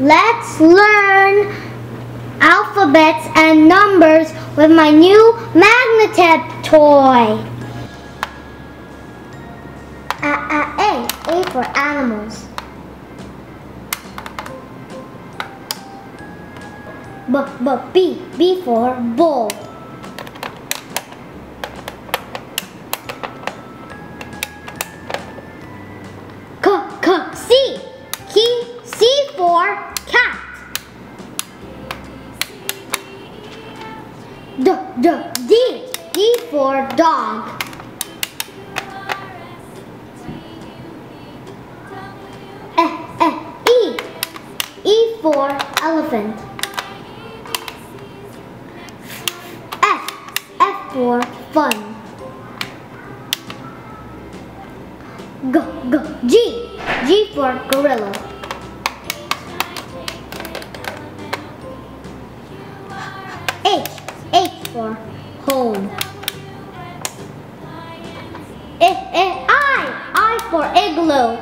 Let's learn alphabets and numbers with my new Magnatab toy. A, A, A, A for animals. B, B, B, B for bull. D, D, for dog. E, E, E, E for elephant. F, F for fun. G, G, G for gorilla. For home. I, I, I, I for igloo.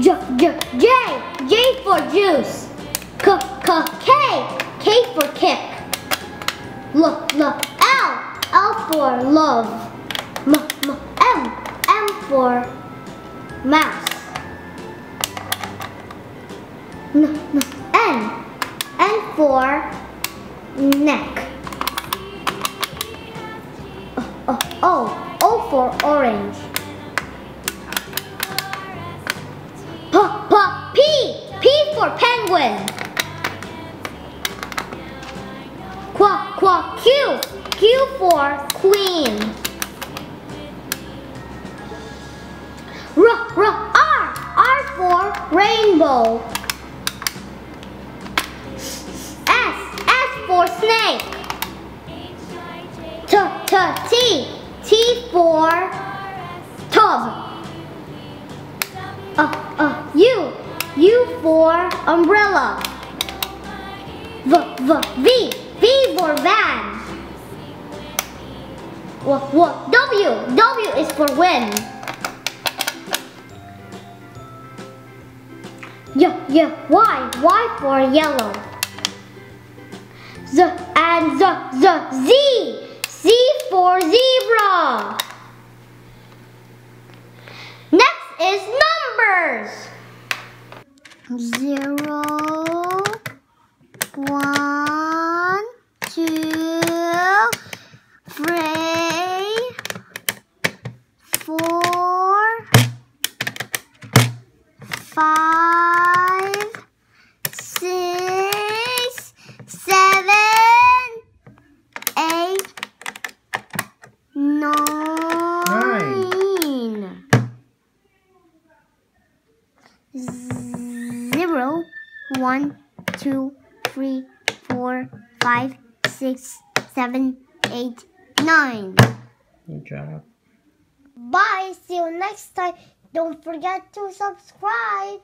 J, J, J, J for juice. K, K, K, K for kick. L, L, L, L for love. M, M, M, M for mouse. N, N, N for neck. O, O, O, O for orange. P, P, P, P for penguin. Qu, Qu, Q, Q for queen. R, R, R, R for rainbow. Tub. Uh, uh, U, U for umbrella. V, V, V, V for van. W, W, W, W is for win. Y, Y, Y, Y for yellow. Z and Z, Z, Z, Z for zebra. Next is numbers. Zero, one, two, three, four, five, six, seven, eight, nine. Zero, one, two, three, four, five, six, seven, eight, nine. Good job. Bye. See you next time. Don't forget to subscribe.